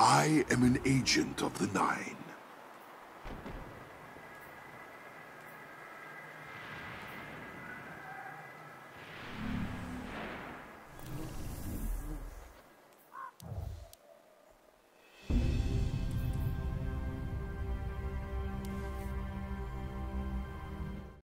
I am an agent of the Nine.